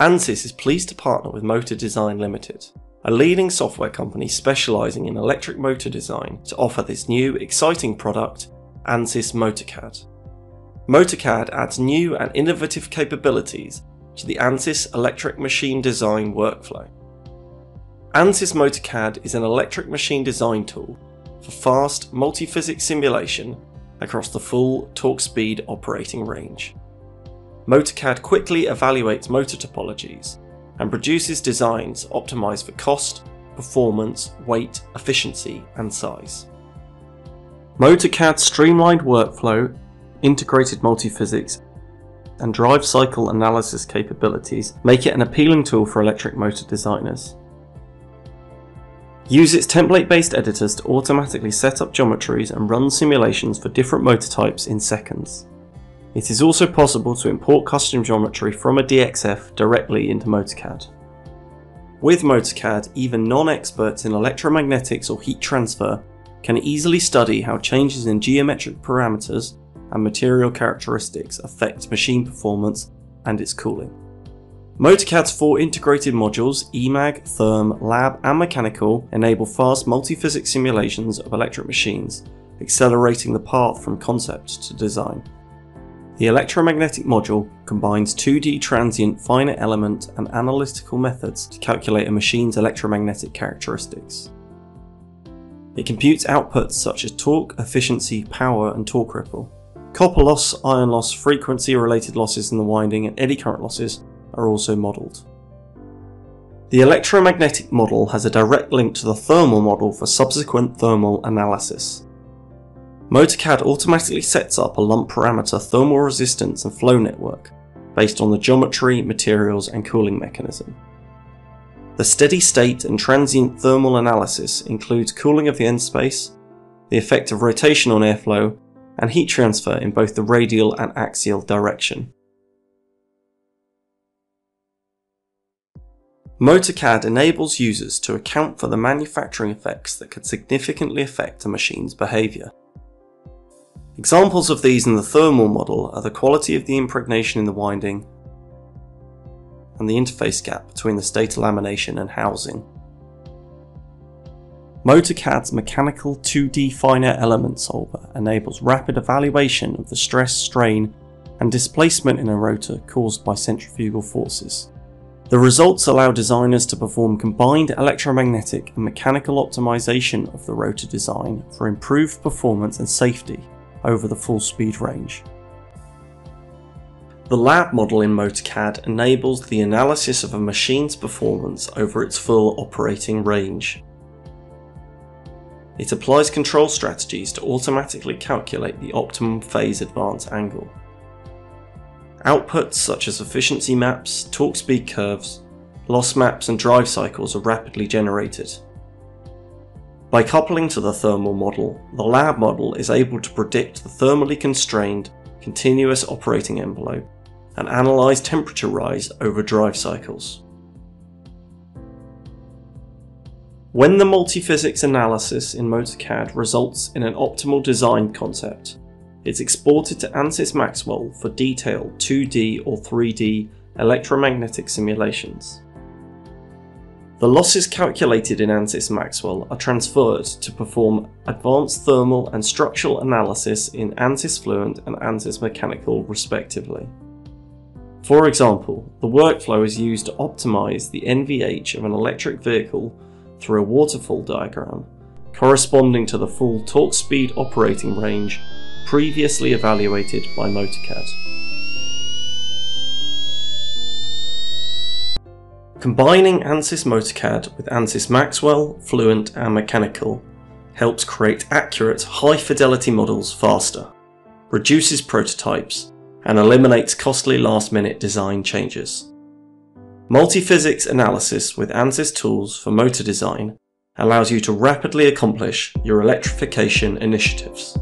ANSYS is pleased to partner with Motor Design Limited, a leading software company specialising in electric motor design to offer this new, exciting product, ANSYS MotorCAD. MotorCAD adds new and innovative capabilities to the ANSYS electric machine design workflow. ANSYS MotorCAD is an electric machine design tool for fast multi-physics simulation across the full torque speed operating range. MotorCAD quickly evaluates motor topologies and produces designs optimized for cost, performance, weight, efficiency, and size. MotorCAD's streamlined workflow, integrated multi-physics, and drive cycle analysis capabilities make it an appealing tool for electric motor designers. Use its template-based editors to automatically set up geometries and run simulations for different motor types in seconds. It is also possible to import custom geometry from a DXF directly into MotorCAD. With MotorCAD, even non-experts in electromagnetics or heat transfer can easily study how changes in geometric parameters and material characteristics affect machine performance and its cooling. MotorCAD's four integrated modules, EMAG, Therm, Lab and Mechanical enable fast multi-physics simulations of electric machines, accelerating the path from concept to design. The electromagnetic module combines 2D transient finite element and analytical methods to calculate a machine's electromagnetic characteristics. It computes outputs such as torque, efficiency, power and torque ripple. Copper loss, iron loss, frequency related losses in the winding and eddy current losses are also modelled. The electromagnetic model has a direct link to the thermal model for subsequent thermal analysis. MotorCAD automatically sets up a lump parameter thermal resistance and flow network based on the geometry, materials and cooling mechanism. The steady state and transient thermal analysis includes cooling of the end space, the effect of rotation on airflow, and heat transfer in both the radial and axial direction. MotorCAD enables users to account for the manufacturing effects that could significantly affect a machine's behaviour. Examples of these in the thermal model are the quality of the impregnation in the winding and the interface gap between the stator lamination and housing. MotorCAD's mechanical 2D finite element solver enables rapid evaluation of the stress, strain and displacement in a rotor caused by centrifugal forces. The results allow designers to perform combined electromagnetic and mechanical optimization of the rotor design for improved performance and safety over the full speed range. The lab model in MotorCAD enables the analysis of a machine's performance over its full operating range. It applies control strategies to automatically calculate the optimum phase advance angle. Outputs such as efficiency maps, torque speed curves, loss maps and drive cycles are rapidly generated. By coupling to the thermal model, the lab model is able to predict the thermally constrained, continuous operating envelope and analyse temperature rise over drive cycles. When the multi-physics analysis in MotorCAD results in an optimal design concept, it's exported to ANSYS Maxwell for detailed 2D or 3D electromagnetic simulations. The losses calculated in ANSYS Maxwell are transferred to perform advanced thermal and structural analysis in ANSYS Fluent and ANSYS Mechanical respectively. For example, the workflow is used to optimize the NVH of an electric vehicle through a waterfall diagram corresponding to the full torque speed operating range previously evaluated by MotorCAD. Combining ANSYS MotorCAD with ANSYS Maxwell, Fluent and Mechanical helps create accurate, high-fidelity models faster, reduces prototypes, and eliminates costly last-minute design changes. Multi-physics analysis with ANSYS tools for motor design allows you to rapidly accomplish your electrification initiatives.